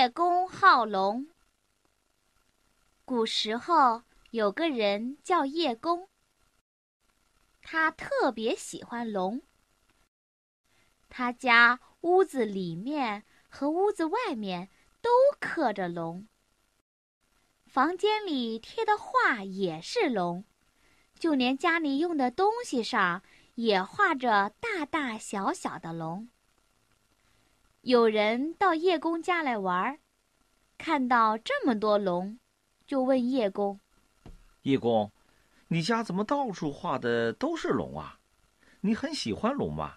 叶公好龙。古时候有个人叫叶公，他特别喜欢龙。他家屋子里面和屋子外面都刻着龙，房间里贴的画也是龙，就连家里用的东西上也画着大大小小的龙。有人到叶公家来玩，看到这么多龙，就问叶公：“叶公，你家怎么到处画的都是龙啊？你很喜欢龙吗？”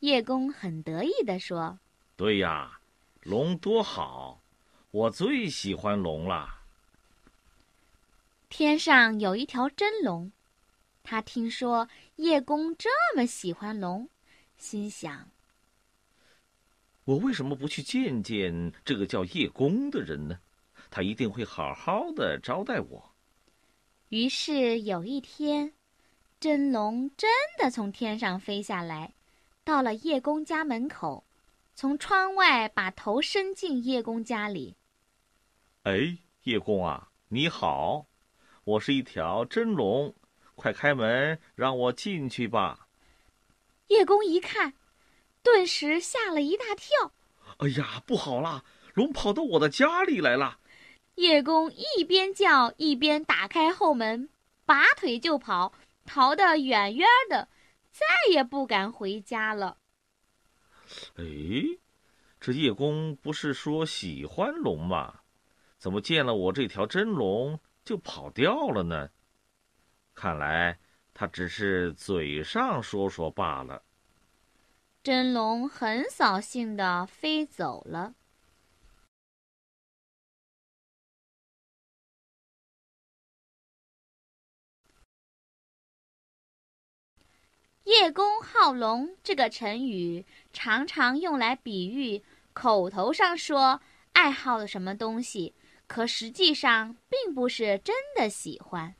叶公很得意地说：“对呀，龙多好，我最喜欢龙了。”天上有一条真龙，他听说叶公这么喜欢龙，心想：“我为什么不去见见这个叫叶公的人呢？他一定会好好的招待我。”于是有一天，真龙真的从天上飞下来。到了叶公家门口，从窗外把头伸进叶公家里。哎，叶公啊，你好，我是一条真龙，快开门让我进去吧。叶公一看，顿时吓了一大跳。哎呀，不好啦，龙跑到我的家里来了！叶公一边叫一边打开后门，拔腿就跑，逃得远远的。再也不敢回家了。哎，这叶公不是说喜欢龙吗？怎么见了我这条真龙就跑掉了呢？看来他只是嘴上说说罢了。真龙很扫兴的飞走了。叶公好龙这个成语常常用来比喻口头上说爱好的什么东西，可实际上并不是真的喜欢。